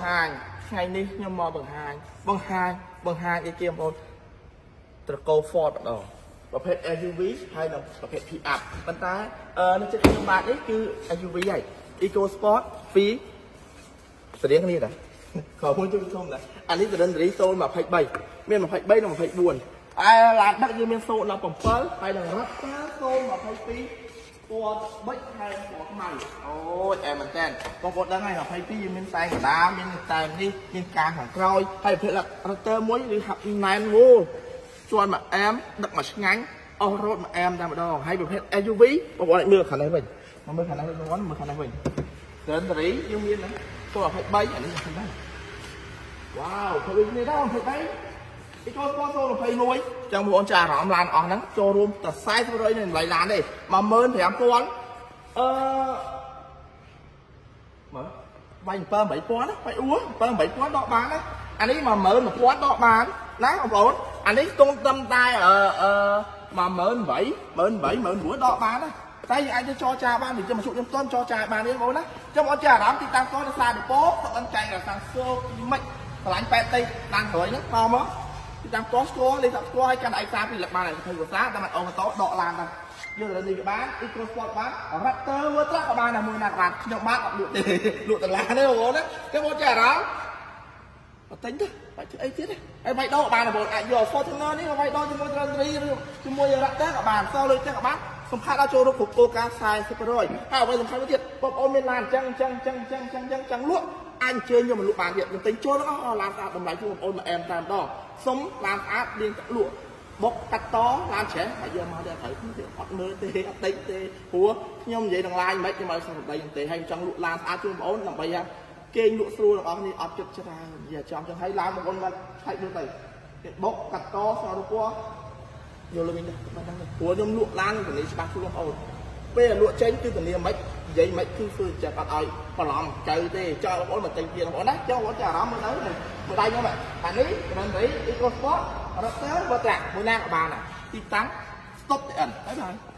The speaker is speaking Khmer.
បង្ហាញថ្ងៃនេះខ្ញុំមកបង្ហាញបង្ហាញបង្ហាញអីគេបងប្អូនត្រកូល Ford ម្ដងប្រភេទ SUV ហើយនិងប្រភេទ Pick-up ប៉ុន្តែអឺនៅចិត្តខ្ញុំបាទនេះគឺ SUV ហើយ Eco Sport 2ស្រៀងគ្នាដែរខមួយជួយធំដែរអានេះ Renderi 023មាន23និង24អែឡានដឹកយើងមាន017ហើយនឹងរ៉ាប់តា022ពណ៌បិចហើយពណ៌ខ្មៅអូយអែមែ នតើបងប្អូនដឹងហើយ22យើងមានតែកដាមានតែនេះមានការខាងក្រោយហើយប្រភេទរ៉ាប់ទ័រមួយឬហាប់ណែនវូជាន់មួយអែមដឹកមកឆ្ងាញ់អស់រត់មួយអែមតែម្ដងហើយប្រភេទ SUV បងប្អូនអាចមើលខាងនេះវិញមកមើលខាងនេះវិញបងប្អូនមើលខាងនេះវិញ Renderi យើងមានហ្នឹង023អានេះខាងនេះវ៉ាវធ្វើវិញនេះដែរ23អ៊ីចូលស្ពត021ចឹងបងប្អូនចាអារម្មណ៍ឡានអស់ហ្នឹងចូលរួមតែ40%នៃតម្លៃឡានទេ15000អឺ មើលវាយ7 8000ណាវាយអ៊ូ7 8000ដកបានណាអានេះ11000ដកបានណាបងប្អូនអានេះគង់ត្រឹមតែអឺអឺ18000 18000 19000ដកបានណាតែយើងអាចទៅចរចាបាននិយាយមកជួបខ្ញុំតន់ចរចាបានទេបងប្អូនណាចាំអត់ចាអារម្មណ៍ទីតាំងស្គាល់ទៅសារដេប៉ូទៅអញ្ចឹងរសាសូមិនឆ្លាញ់ប៉ែតតិចដានក្រោយហ្នឹងតមក ទីតាំងស្គាល់ស្គាល់លេខស្គាល់ឲ្យកាន់ឯកសារពីលក្ខបានឲ្យ20ភាសាតែមិនអូម៉ូតូដកឡានដែរយកទៅនេះក៏បាន Eco Sport បាន Raptor Ultra ក៏បានដែរមួយណាក៏បានខ្ញុំបានអត់លក់ទេលក់តឡានទេបងប្អូនណាចាំមកចេះអារម្មណ៍អត់ទិញទេបាច់ធ្វើអីទៀតទេហើយវាយដោបានបងប្អូនអាចយក Fortuner នេះវាយដោជាមួយ Trendy ឬជាមួយ Raptor ក៏បានសោលុយទេក៏បានសំខាន់ដល់ចូលរូបគ្រប់គោលការណ៍40%ហើយអ្វីសំខាន់មួយទៀតបងប្អូនមានឡានអញ្ចឹងអញ្ចឹងអញ្ចឹងអញ្ចឹងអញ្ចឹងអញ្ចឹងអញ្ចឹងលក់ អាចអញ្ជើញយកមកលក់បានទៀតខ្ញុំទិញចូលអស់ឡានស្អាតតម្លៃជូនបងប្អូនមកអែមតែម្ដងសុំឡានស្អាតលៀងលក់បុកកាត់តឡានច្រេះហើយយកមកទៅត្រូវខ្ញុំអត់មើលទេអត់ដេកទេព្រោះខ្ញុំនិយាយនឹងឡាយមិនខ្មិចខ្ញុំឲ្យសំដីហ្នឹងទេហើយចង់លក់ឡានស្អាតជូនបងប្អូនដើម្បីថាគេងលក់ស្រួលទាំងអស់គ្នាអត់ចិត្តច្រើននិយាយចំចឹងហើយឡានបងប្អូនមកឆែកមើលទៅបុកកាត់តសរពណ៌យកលើវិញទៅបានហ្នឹងព្រោះខ្ញុំលក់ឡានទៅនេះច្បាស់ខ្លួនបងប្អូន ពេលលក់ចេញគឺធានាមិននិយាយមិនគឺធ្វើចិត្តអត់ឲ្យបន្លំចៅទេចោលបងប្អូនមកទិញទៀតបងប្អូនណាចង់បងប្អូនចាំអារម្មណ៍មើលទៅមើលដៃខ្ញុំអានេះមិនរី Eco Sport រត់ទៅបើត្រាក់មួយណាក៏បានដែរទីតាំង stop ទៅអិនហើយបាទ